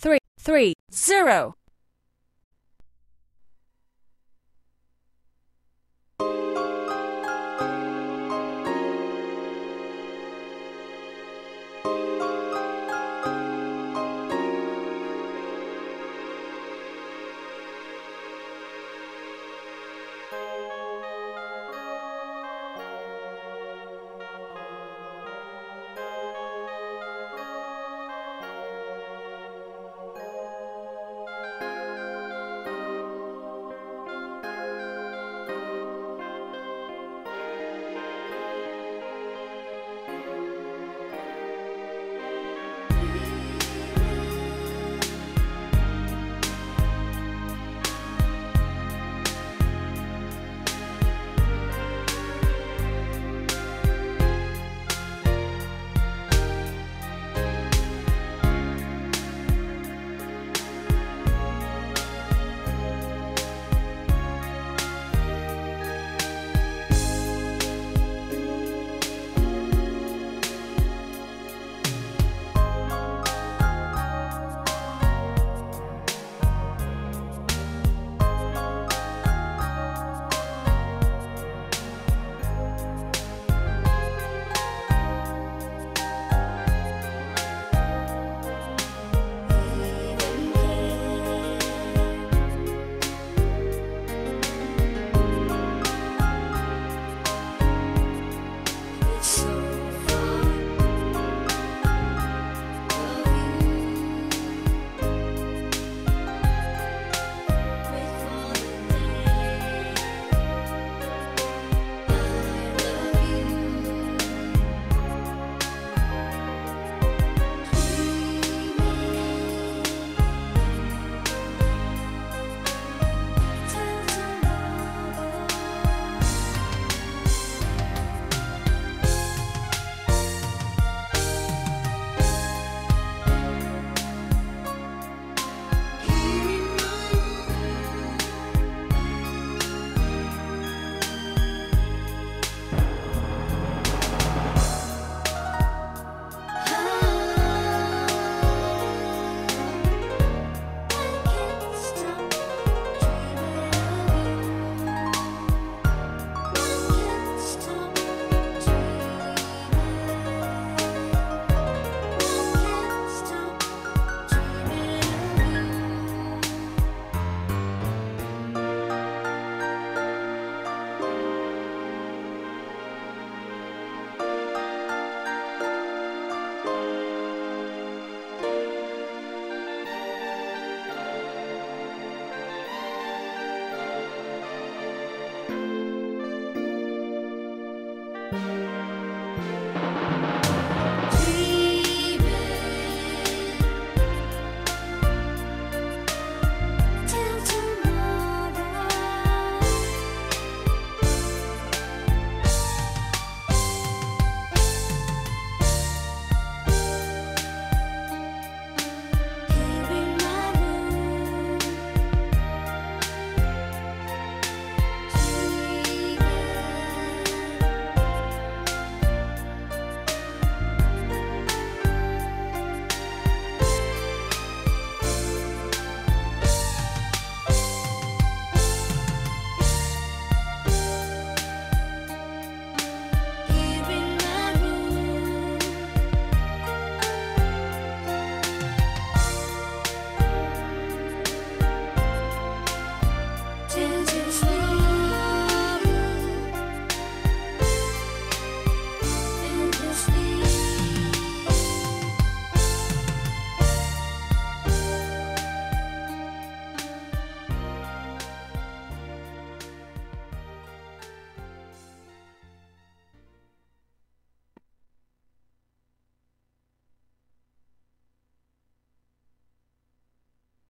three three zero.